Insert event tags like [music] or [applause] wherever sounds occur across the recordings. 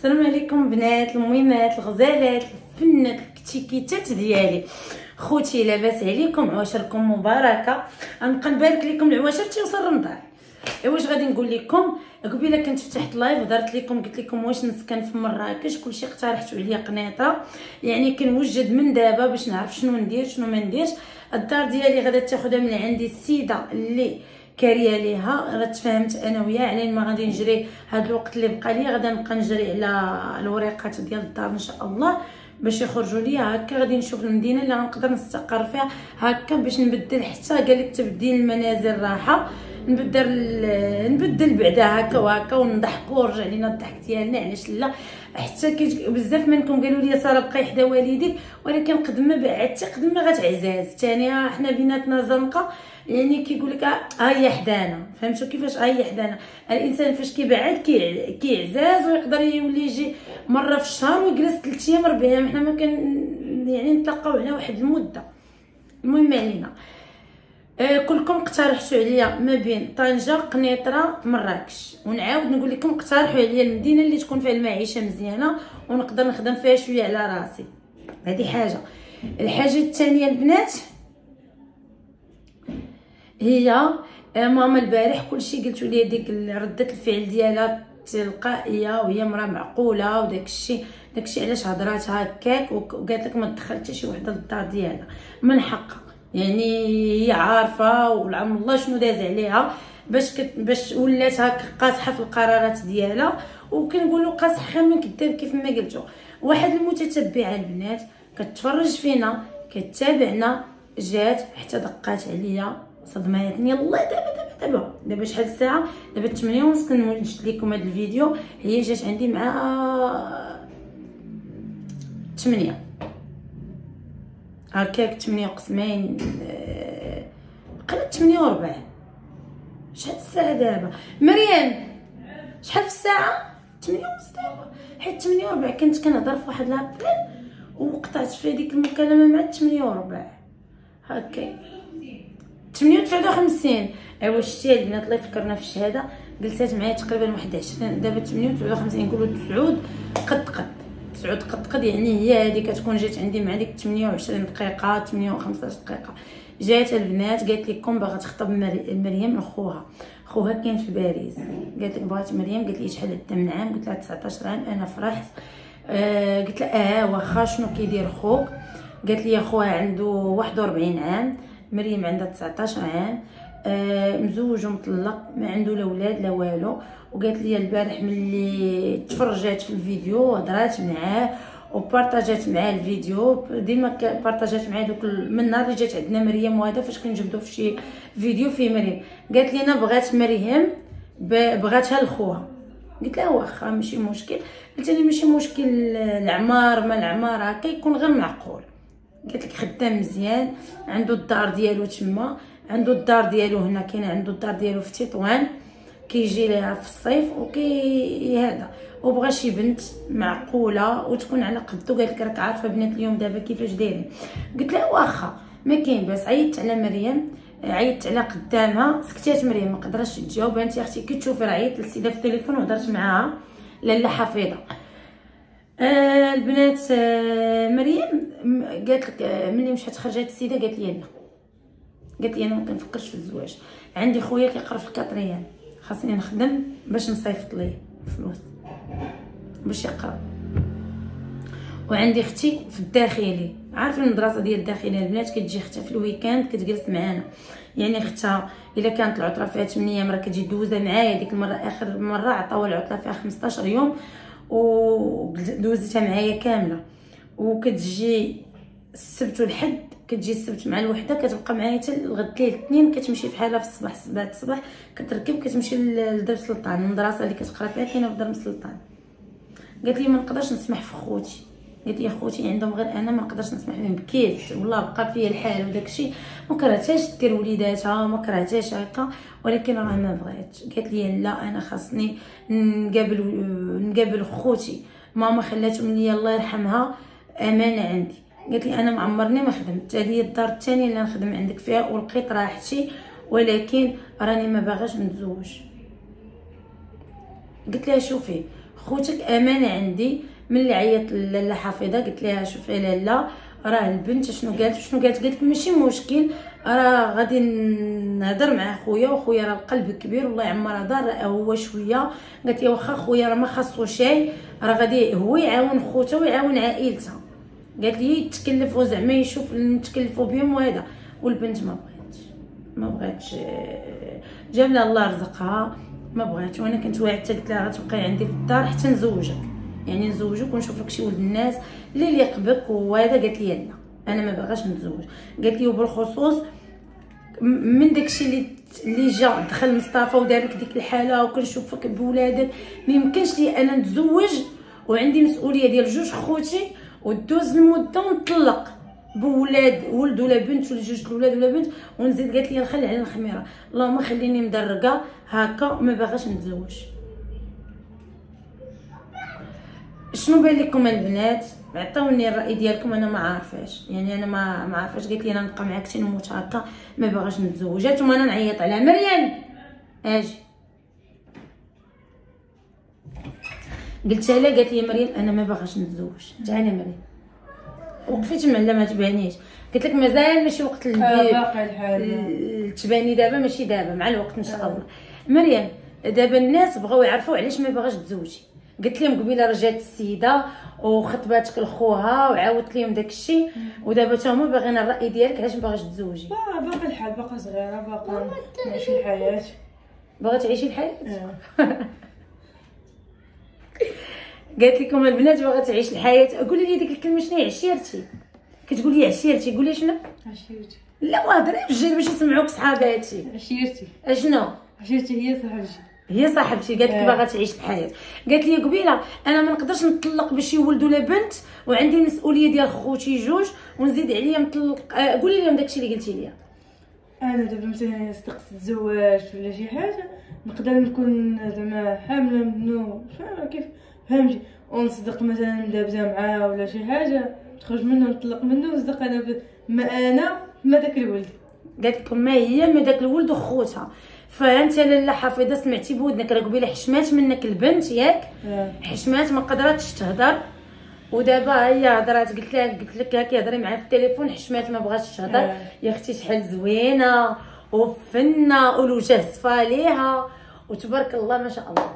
السلام عليكم بنات المهمات الغزالات الفنات الكتيكيتات ديالي. خوتي لاباس عليكم عواشركم مباركة. غنبقى نبارك لكم العواشر تيوصل رمضان. ايوا واش غادي نقول لكم؟ قبيلة كنت فتحت live ودرت لكم قلت لكم واش نسكن في مراكش كلشي اقترحتوا عليا قنيطرة. يعني كنوجد من دابا باش نعرف شنو ندير شنو ما نديرش. الدار ديالي غادا تاخذها من عندي السيدة اللي كاريه ليها. راه تفاهمت أنا وياه على ما غادي نجري هاد الوقت اللي بقى لي. غادا نبقى نجري على الوريقات ديال الدار إن شاء الله باش يخرجوا لي هكا. غادي نشوف المدينة اللي غنقدر نستقر فيها هكا باش نبدل حتى قال لك تبديل المنازل راحة. نبدل نبدل بعدا هكا وهكا ونضحكوا ونرجع لينا الضحك ديالنا علاش لا؟ حتى بزاف منكم قالوا لي سارة بقاي حدا والديك ولكن قد ما بعدتي قد ما غتعزاز. ثاني حنا بيناتنا زنقه يعني كيقول لك ها هي حدانا. فهمتوا كيفاش؟ ها هي حدانا. الإنسان فاش كيبعد كي كيعزاز ويقدر يولي يجي مرة في الشهر ويجلس 3 أيام 4 أيام. حنا ما كان يعني نتلاقاو على واحد المدة. المهم علينا. آه كلكم اقترحتوا عليا ما بين طنجة قنيطرة مراكش. ونعاود نقول لكم اقترحوا عليا المدينة اللي تكون فيها المعيشة مزيانة ونقدر نخدم فيها شوية على راسي. هذه حاجة. الحاجة الثانية البنات هي آه، ماما البارح كلشي قلتوا لي ديك ردة الفعل ديالها تلقائية وهي مرا معقولة وداك الشيء داك الشيء علاش هضرات هكاك وقالت لك ما تدخل حتى شي وحدة للدار ديالها. من حقها. يعني هي عارفة والعم الله شنو داز عليها باش كت باش ولات هكا قاصحة في القرارات ديالها وكنقولوا قاصح خير من كذاب كيف ما قلتو. واحد المتتبعه البنات كتفرج فينا كتابعنا جات حتى دقات عليا صدماتني الله دابا دابا دابا دابا شحال الساعة دابا 8 ونص كنوجد لكم هذا الفيديو. هي جات عندي مع 8 هكاك 8 قسمين بقيت 8 وربع شحال الساعة دابا؟ مريم شحال في الساعة؟ 8 ونص دابا حيت 8 وربع كنت كنهضر في واحد لابيل وقطعت في هذيك المكالمة مع 8 وربع هكا 58 أيوا شتي البنات الله يفكرنا في الشهادة. جلسات معايا تقريبا واحد 20 دابا 58 نقولوا 9 قد قد. 9 قد قد يعني هي هذه كتكون جات عندي مع ديك 28 دقيقة 15 دقيقة. جات البنات قالت لكم باغا تخطب مريم لخوها. خوها كاين في باريس. قالت لك بغات مريم؟ قالت لي شحال عندها من عام قلت لها 19 عام أنا فرحت. آه قلت لها آه واخا شنو كيدير خوك؟ قالت لي خوها عنده 41 عام مريم عندها 19 عام آه مزوج ومطلق ما عنده لا ولاد لا والو. وقالت لي البارح ملي تفرجات في الفيديو هضرات معاه وبارطاجات معاه الفيديو. ديما بارطاجات معاه دوك من النهار اللي جات عندنا مريم وهذا فاش كنجبدو في شي فيديو فيه مريم. قالت لينا بغات مريم بغاتها لخوها. قلت لها واخا ماشي مشكل. قلت لي ماشي مشكل العمار ما العمار هكا يكون غير معقول. قالت لك خدام مزيان عنده الدار ديالو تما. عنده الدار ديالو هنا كاين عنده الدار ديالو في تطوان كيجي ليها في الصيف وكي هذا. وبغى شي بنت معقولة وتكون على قدو قالت لك راك عارفة بنات اليوم دابا كيفاش دايرين. قلت لها واخا ما كاين باس عيطت على مريم عيطت على قدامها. سكتات مريم ما قدرتش تجاوب. انت أختي كي تشوفي راه عيطت للسيده في التليفون وهضرت معاها لاله حفيظة. آه البنات آه مريم قالت لك آه ملي مشات خرجت السيدة؟ قالت لي لا. قالت لي أنا ما كنفكرش في الزواج. عندي خويا كيقرا في الـ quatrième année. خاصني نخدم باش نصيفط ليه فلوس. باش يقرا. وعندي أختي في الداخلي. عارفين المدرسة ديال الداخلي البنات كتجي اختها في الـ weekend كتجلس معانا. يعني اختها إلا كانت العطلة فيها 8 أيام راه كتجي دوزها معايا ديك المرة آخر مرة عطاوها العطلة فيها 15 يوم. ودوزتها معايا كاملة. وكتجي السبت والحد كتجي السبت مع الوحده كتبقى معايا حتى الغد ليل الاثنين كتمشي بحالها في الصباح بعد الصباح كتركب كتمشي لدار سلطان المدرسة اللي كتقرا فيها كاينة في دار سلطان قالت لي ما نقدرش نسمح في خوتي. قالت لي خوتي عندهم غير أنا ما نقدرش نسمح فيهم بكيت والله بقى فيا الحال وداكشي ما كرهتهاش دير وليداتها ما كرهتهاش هكا ولكن راه ما بغات قالت لي لا أنا خاصني نقابل نقابل خوتي. ماما خلاتهم ليا الله يرحمها أمانة عندي. قالت لي أنا معمرني ما خدمت. هذه الدار الثانية اللي نخدم عندك فيها ولقيت راحتي ولكن راني ما باغاش نتزوج. قلت لها شوفي خوتك أمانة عندي ملي عيطت لاله حفيظه قلت لها شوفي لاله راه البنت شنو قالت؟ شنو قالت؟ قالت ماشي مشكل راه غادي نهضر مع خويا وخويا راه القلب كبير والله يعمر دار هو شوية. قالت لي واخا خويا راه ما خاصو شيء راه غادي هو يعاون خوته ويعاون عائلته. قالت لي يتكلفوا زعما يشوف نتكلفوا بهم وهذا. والبنت ما بغاتش. ما بغاتش. جاب لها الله رزقها. ما بغاتش. وأنا كنت واعدتها قلت لها غتبقاي عندي في الدار حتى نزوجك. يعني نزوجك ونشوف لك شي ولد الناس اللي يليق بك وهذا قالت لي لا. أنا ما باغاش نتزوج. قالت لي وبالخصوص من داكشي اللي اللي جا دخل مصطفى ودار لك ديك الحالة وكنشوفك بولادك ما يمكنش لي أنا نتزوج وعندي مسؤولية ديال جوج خوتي ودوز المدة ونطلق بولاد ولد ولا بنت ولا جوج الولاد ولا بنت ونزيد قالت لي نخلي على الخميرة. اللهم خليني مدرقة هكا ما باغاش نتزوج. شنو بان لكم البنات؟ عطاوني الرأي ديالكم أنا ما عارفاش. يعني أنا ما ما عارفاش. قالت لي أنا نبقى معاك حتى نموت هكا ما باغاش نتزوج. أنا نعيط على مريم. أجي. قلت لها قالت لي مريم أنا ما باغاش نتزوج. تعالي مريم. وقفيت معلا ما تبانيش. قلت لك مازال ماشي وقت آه، باقي الحال. تباني دابا ماشي دابا مع الوقت ان شاء الله مريم دابا الناس بغاو يعرفوا علاش ما باغاش تزوجي. قلت لهم قبيلة رجعت السيدة وخطباتك لخوها وعاودت لهم داك الشيء. ودابا تا هما باغيين الرأي ديالك علاش ما باغاش تزوجي. با- باقي الحال باقا صغيرة باقا نعيش الحياة باغا تعيشي الحياة؟ آه. [laughs] قالت لكم البنات باغا تعيش الحياة. قولي لي ديك الكلمة شنو هي؟ عشيرتي. كتقولي لي عشيرتي. قولي شنو؟ عشيرتي. لا وهضري بجد باش يسمعوك صحاباتي. عشيرتي. أشنو؟ عشيرتي هي صاحبتي. هي صاحبتي. قالت لك آه. باغا تعيش الحياة. قالت لي قبيلة أنا ما نقدرش نطلق بشي ولد ولا بنت وعندي المسؤولية ديال خوتي جوج ونزيد عليا نطلق آه قولي لهم داكشي اللي قلتي لي. أنا دابا مثلا صدقت الزواج ولا شي حاجة نقدر نكون زعما حاملة منو فاهمه كيف؟ فهمتي؟ ونصدق مثلا دابزه معاه ولا شي حاجة تخرج منه نطلق منه ونصدق أنا ب- ما أنا ما داك الولد. قالت لكم ما هي ما داك الولد وخوتها. فانت لاله حافظة سمعتي بودنك راه قبيله حشمات منك البنت ياك؟ آه. حشمات ما قدراتش تهضر. ودابا هي هضرات قلت لها قلت لك هاكي هضري معايا في التليفون حشمات ما بغاتش تهضر. آه. يا أختي شحال زوينة وفنة والوجه صفا ليها وتبارك الله ما شاء الله.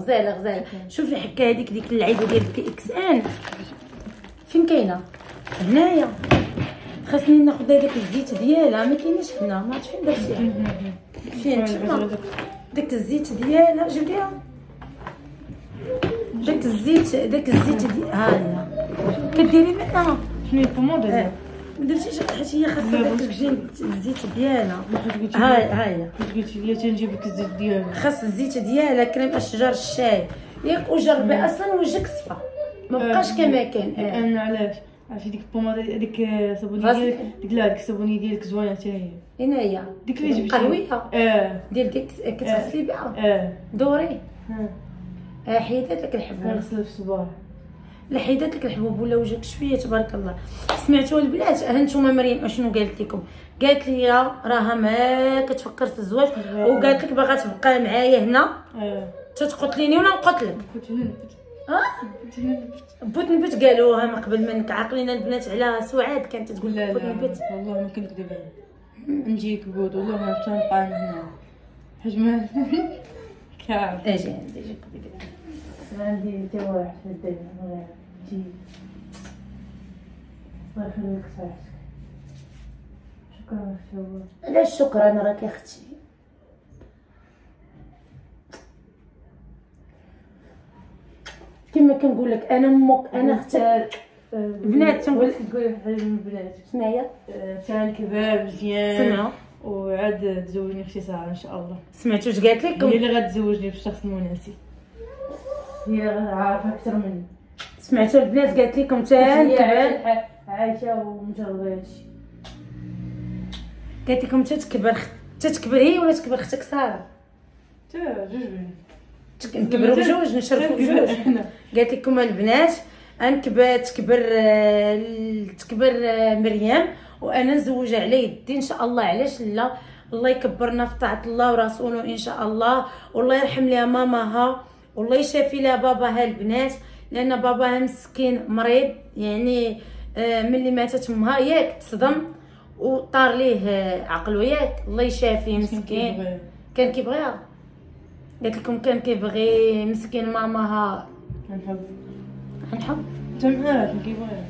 غزاله غزاله شوفي حكا هذيك ديك اللعيبة ديال بي إكس إن. فين كاينة؟ هنايا. خاصني ناخذ هذاك الزيت ديالها. ما كاينش هنا. ما عرفت فين درتيها. فين؟ تما داك الزيت ديالها. جبديها داك الزيت داك الزيت ديال ها هي كديري منها. شنو الـ pommade ما درتيش حيت هي خاصها داك الزيت ديالها. قلت قلت ها ها هي قلت قلت لي تنجيب لك الزيت ديالها. خاص الزيت ديالها كريم أشجار الشاي. ياك وجربي أصلا وجهك صفا. ما بقاش كما كان. آه. لأن علاش؟ عرفتي ديك البوماد هذيك الصابونيه غاز- ديالك؟ ديك لا ديك الصابونيه ديالك زوينة حتى هي. هنا هي ديك اللي جبتي؟ قهويه آه. ديال ديك كتغسلي بها. آه. دوري. آه. حيدات لك الحبوب غنغسل في الصباح. لا حيدات لك الحبوب ولا وجهك شوية تبارك الله. سمعتوا البنات ها نتوما مريم اشنو قالت لكم؟ قالت لي راها ما كتفكر في الزواج وقالت لك باغا تبقى معايا هنا. آه تتقتليني ولا نقتلك؟ بوت نبت قالوها من قبل منك عاقلين البنات على سعاد كانت تقول لا بوت نبت والله ما كنكذب عليك نجيك بود والله ما عرفت نبقى هنا ما كعب أجي عندي أجي قبيله عندي واحد في الدنيا جي الله يخليك صحتك. شكرا شكرا علاش شكرا راك أختي. كما كنقول لك أنا أمك أنا أختك بنات تنقول- تقول حاجة من البنات. شناهي؟ كان كبار مزيان. سمعوا وعاد تزوجني أختي ساره إن شاء الله. سمعتوا اش قالت هي لكم؟ اللي غتزوجني بالشخص المناسب هي عارفة أكثر مني. سمعتوا البنات قالت لكم كبار عايشة. ومجربه هادشي قالت لكم تتكبر تتكبر هي ولا تكبر أختك سارة؟ تا جوج بنات. نكبروا بجوج نشرفوا بجوج. حنا [laughs] قالت لكم البنات انكبر تكبر آه، تكبر آه، مريم وأنا نزوج على يدي إن شاء الله. علاش لا؟ الله يكبرنا في طاعة الله ورسوله إن شاء الله والله يرحم لها ماماها. والله يشافي لها باباها البنات لأن باباها مسكين مريض يعني آه، ملي ماتت أمها ياك تصدم وطار ليه آه، عقلو ياك الله يشافيه مسكين. كان كيبغيها قالت لكم كان كيبغي مسكين ماماها انت معاه كان كيبغيها